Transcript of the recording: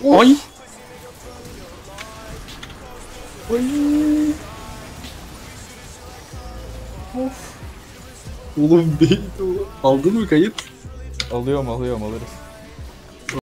Ay. Ay. Of. Oğlum neydi o? Aldın mı kayıt? Alıyorum alıyorum alırız.